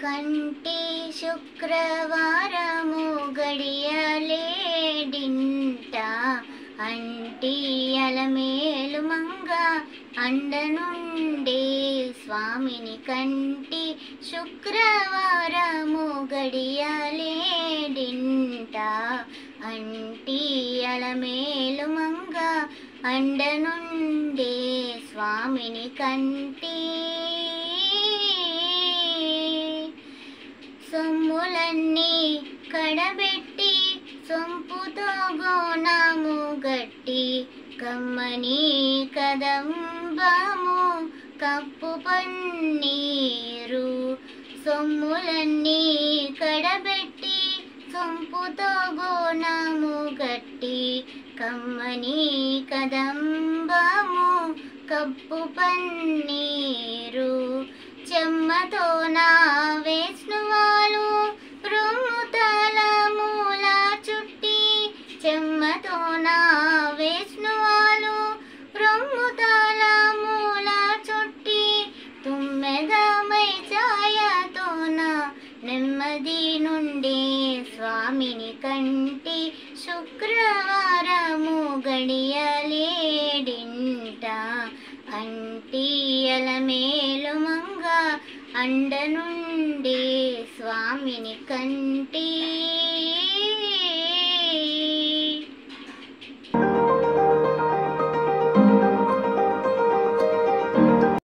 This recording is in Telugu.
కంటి శుక్రవారము గడియలేడింట అంటి అలమేలు మంగ అండనుండే స్వామిని కంటి శుక్రవారము గడియలేడింట అంటి అలమే అండనుండే స్వామిని కంటి సొమ్ములన్నీ కడబెట్టి సొంపుతో గోనాము గట్టి కమ్మని కదంబము కప్పు పన్నీరు సొమ్ములన్నీ కడబెట్టి సొంపుతో గోనాము గట్టి కమ్మని కదంబము కప్పు పన్నీరు. చెమ్మతో నా వేష్ణువాలు రొమ్ముతల మూల చుట్టి. చెమ్మతో నా వేష్ణువాలు రొమ్ముతల మూల చుట్టి. తుమ్మెదమై ఛాయతో నా నెమ్మది నుండి స్వామిని కంటి శుక్రవారము గడియలేడింట. అంటీయల మేలు మంగ అండ నుండి స్వామిని కంటి